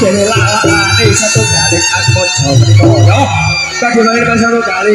dene lalakane satu kali anmojo menika ya. Kanggo lahir satu kali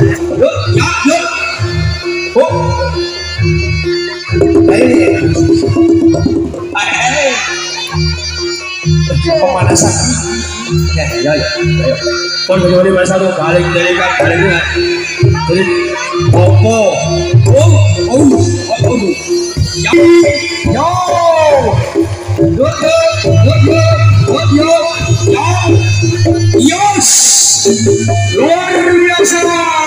ya. Oh, hey, hey, pemanasan. Ya, ya, ya, ya. Pon kan oh, oh, oh, oh, yo, yo, yuk, yuk, yuk, yuk, yuk. Yes! Luar biasa,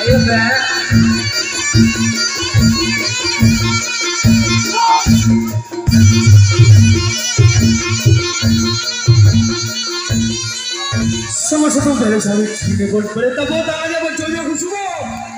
Ayo, Mbak. Sama-sama balik-balik sini buat boleh tepuk tangannya buat Jojo Kusumo.